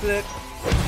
Click.